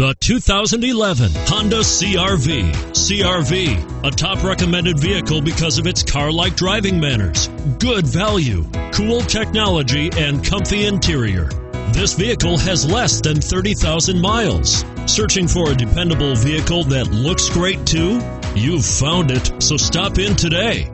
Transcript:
The 2011 Honda CRV. CRV, a top recommended vehicle because of its car like driving manners, good value, cool technology, and comfy interior. This vehicle has less than 30,000 miles. Searching for a dependable vehicle that looks great too? You've found it, so stop in today.